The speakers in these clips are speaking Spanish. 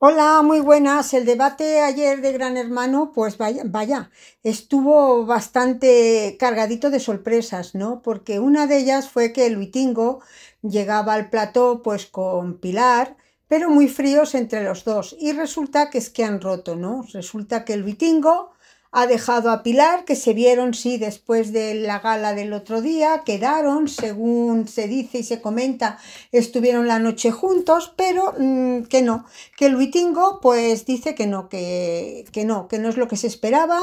Hola, muy buenas. El debate ayer de Gran Hermano, pues vaya, vaya, estuvo bastante cargadito de sorpresas, ¿no? Porque una de ellas fue que Luitingo llegaba al plató pues con Pilar, pero muy fríos entre los dos. Y resulta que es que han roto, ¿no? Resulta que Luitingo ha dejado a Pilar, que se vieron, sí, después de la gala del otro día, quedaron, según se dice y se comenta, estuvieron la noche juntos, pero mm, que no, que Luitingo pues dice que no, que, que no, que no es lo que se esperaba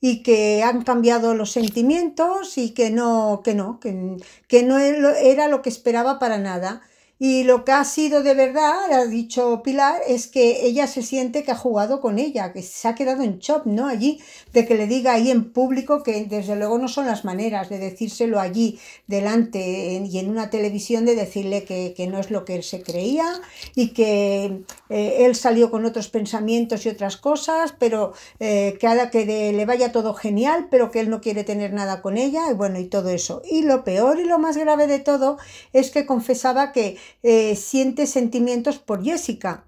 y que han cambiado los sentimientos y que no, que no, que, que no era lo que esperaba para nada. Y lo que ha sido de verdad, ha dicho Pilar, es que ella se siente que ha jugado con ella, que se ha quedado en chop, ¿no? Allí, de que le diga ahí en público, que desde luego no son las maneras de decírselo allí delante y en una televisión, de decirle que, no es lo que él se creía y que eh, él salió con otros pensamientos y otras cosas, pero eh, que, haga que le vaya todo genial, pero que él no quiere tener nada con ella, y bueno, y todo eso. Y lo peor y lo más grave de todo es que confesaba que eh, siente sentimientos por Jessica.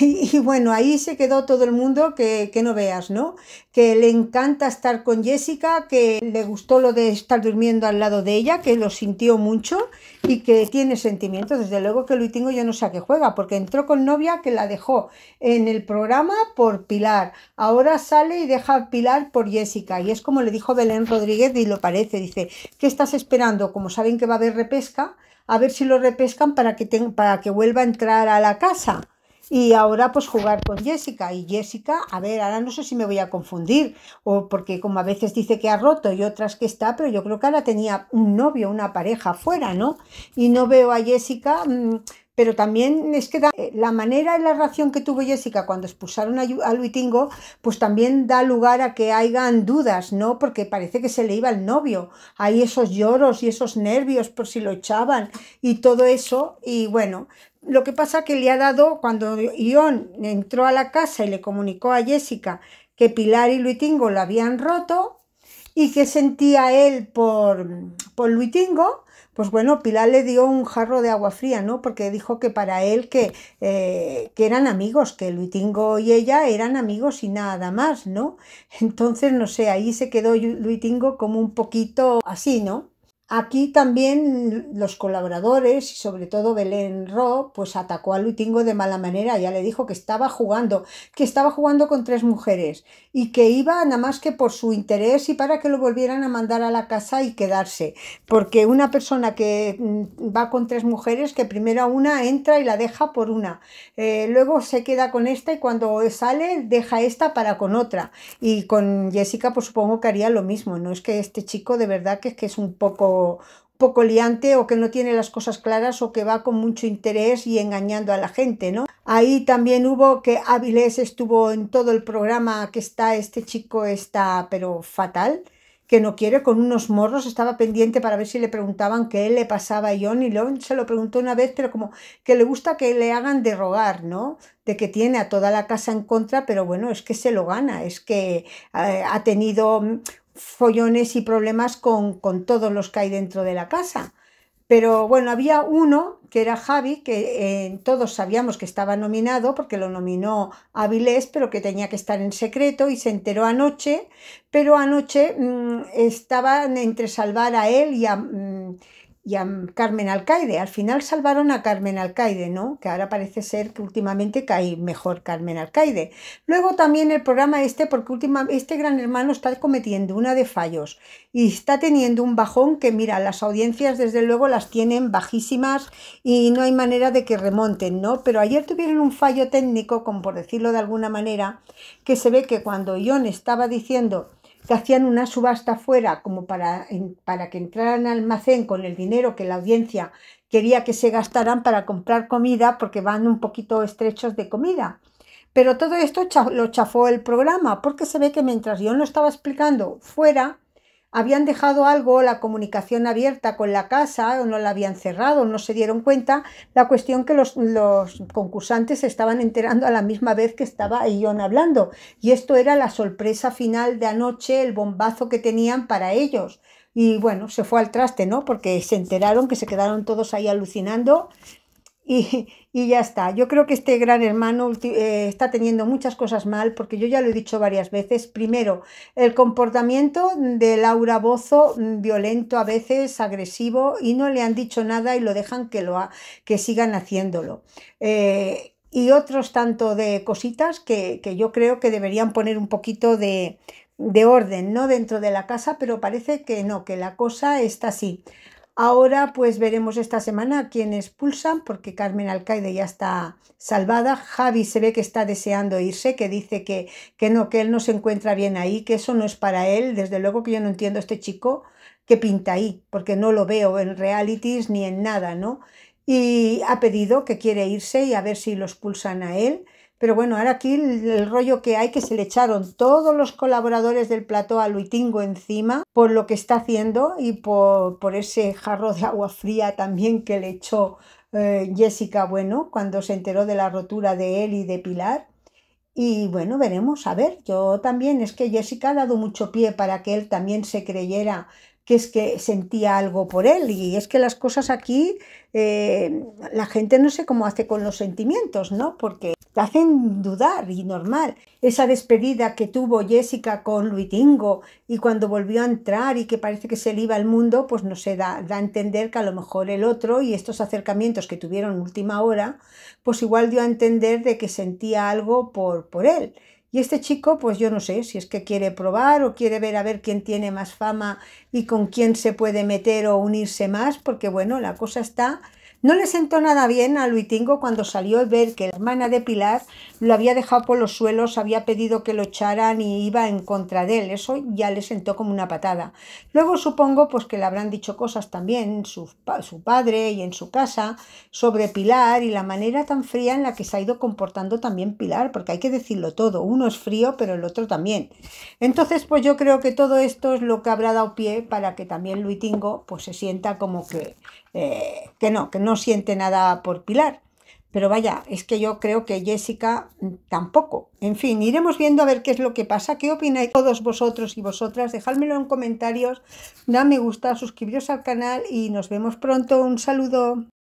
Y, bueno, ahí se quedó todo el mundo que, que, no veas, ¿no? Que le encanta estar con Jessica, que le gustó lo de estar durmiendo al lado de ella, que lo sintió mucho y que tiene sentimientos. Desde luego que Luitingo yo no sé a qué juega, porque entró con novia que la dejó en el programa por Pilar. Ahora sale y deja a Pilar por Jessica. Y es como le dijo Belén Rodríguez y lo parece. Dice, ¿qué estás esperando? Como saben que va a haber repesca, a ver si lo repescan para que, para que vuelva a entrar a la casa. Y ahora pues jugar con Jessica. Y Jessica, a ver, ahora no sé si me voy a confundir, o porque como a veces dice que ha roto y otras que está, pero yo creo que ahora tenía un novio, una pareja fuera, ¿no? Y no veo a Jessica... Mm, pero también es que eh, la manera y la reacción que tuvo Jessica cuando expulsaron a, a, Luitingo, pues también da lugar a que hayan dudas, ¿no? Porque parece que se le iba el novio. Hay esos lloros y esos nervios por si lo echaban y todo eso. Y bueno, lo que pasa que le ha dado, cuando Ion entró a la casa y le comunicó a Jessica que Pilar y Luitingo lo habían roto y que sentía él por, por Luitingo, pues bueno, Pilar le dio un jarro de agua fría, ¿no? Porque dijo que para él que, eh, que eran amigos, que Luitingo y ella eran amigos y nada más, ¿no? Entonces, no sé, ahí se quedó Luitingo como un poquito así, ¿no? Aquí también los colaboradores y sobre todo Belén Ro pues atacó a Luitingo de mala manera, ya le dijo que estaba jugando, que estaba jugando con tres mujeres y que iba nada más que por su interés y para que lo volvieran a mandar a la casa y quedarse, porque una persona que mm, va con tres mujeres, que primero una entra y la deja por una, eh, luego se queda con esta y cuando sale deja esta para con otra. Y con Jessica pues supongo que haría lo mismo, no es que este chico de verdad que es que es un poco poco liante o que no tiene las cosas claras o que va con mucho interés y engañando a la gente, ¿no? Ahí también hubo que Avilés estuvo en todo el programa que está, este chico está pero fatal, que no quiere, con unos morros, estaba pendiente para ver si le preguntaban qué le pasaba a John y Leon se lo preguntó una vez, pero como que le gusta que le hagan de rogar, ¿no? De que tiene a toda la casa en contra, pero bueno, es que se lo gana, es que eh, ha tenido follones y problemas con, todos los que hay dentro de la casa. Pero bueno, había uno que era Javi, que eh, todos sabíamos que estaba nominado porque lo nominó Avilés, pero que tenía que estar en secreto y se enteró anoche, pero anoche mm, estaban entre salvar a él y a... Mm, y a Carmen Alcaide. Al final salvaron a Carmen Alcaide, ¿no? Que ahora parece ser que últimamente cae mejor Carmen Alcaide. Luego también el programa este, porque última, este gran hermano está cometiendo una de fallos y está teniendo un bajón que, mira, las audiencias desde luego las tienen bajísimas y no hay manera de que remonten, ¿no? Pero ayer tuvieron un fallo técnico, como por decirlo de alguna manera, que se ve que cuando Ion estaba diciendo que hacían una subasta fuera como para, para que entraran al almacén con el dinero que la audiencia quería que se gastaran para comprar comida porque van un poquito estrechos de comida. Pero todo esto lo chafó el programa porque se ve que mientras yo lo estaba explicando fuera, habían dejado algo, la comunicación abierta con la casa, o no la habían cerrado, no se dieron cuenta. La cuestión que los, concursantes se estaban enterando a la misma vez que estaba Ion hablando. Y esto era la sorpresa final de anoche, el bombazo que tenían para ellos. Y bueno, se fue al traste, ¿no? Porque se enteraron que se quedaron todos ahí alucinando. Y, y ya está. Yo creo que este gran hermano eh, está teniendo muchas cosas mal, porque yo ya lo he dicho varias veces. Primero, el comportamiento de Laura Bozo, mm, violento a veces, agresivo, y no le han dicho nada y lo dejan que, lo que sigan haciéndolo. Eh, y otros tanto de cositas que, que, yo creo que deberían poner un poquito de, de orden, ¿no? Dentro de la casa, pero parece que no, que la cosa está así. Ahora pues veremos esta semana a quién expulsan porque Carmen Alcaide ya está salvada. Javi se ve que está deseando irse, que dice que, que no, que él no se encuentra bien ahí, que eso no es para él. Desde luego que yo no entiendo a este chico que pinta ahí, porque no lo veo en realities ni en nada, ¿no? Y ha pedido que quiere irse y a ver si lo expulsan a él. Pero bueno, ahora aquí el, rollo que hay que se le echaron todos los colaboradores del plató a Luitingo encima por lo que está haciendo y por, por ese jarro de agua fría también que le echó eh, Jessica Bueno cuando se enteró de la rotura de él y de Pilar. Y bueno, veremos, a ver, yo también, es que Jessica ha dado mucho pie para que él también se creyera que es que sentía algo por él. Y es que las cosas aquí, eh, la gente no sé cómo hace con los sentimientos, ¿no? Porque te hacen dudar y normal. Esa despedida que tuvo Jessica con Luitingo y cuando volvió a entrar y que parece que se le iba al mundo, pues no sé, da, da a entender que a lo mejor el otro y estos acercamientos que tuvieron última hora, pues igual dio a entender de que sentía algo por, por él. Y este chico, pues yo no sé si es que quiere probar o quiere ver a ver quién tiene más fama y con quién se puede meter o unirse más, porque bueno, la cosa está no le sentó nada bien a Luitingo cuando salió a ver que la hermana de Pilar lo había dejado por los suelos, había pedido que lo echaran y iba en contra de él. Eso ya le sentó como una patada. Luego supongo pues que le habrán dicho cosas también su, padre y en su casa sobre Pilar y la manera tan fría en la que se ha ido comportando también Pilar, porque hay que decirlo todo. Uno es frío, pero el otro también. Entonces, pues yo creo que todo esto es lo que habrá dado pie para que también Luitingo pues se sienta como que eh, que no, que no siente nada por Pilar. Pero vaya, es que yo creo que Jessica tampoco. En fin, iremos viendo a ver qué es lo que pasa. ¿Qué opináis todos vosotros y vosotras? Dejádmelo en comentarios, da me gusta, suscribiros al canal y nos vemos pronto. Un saludo.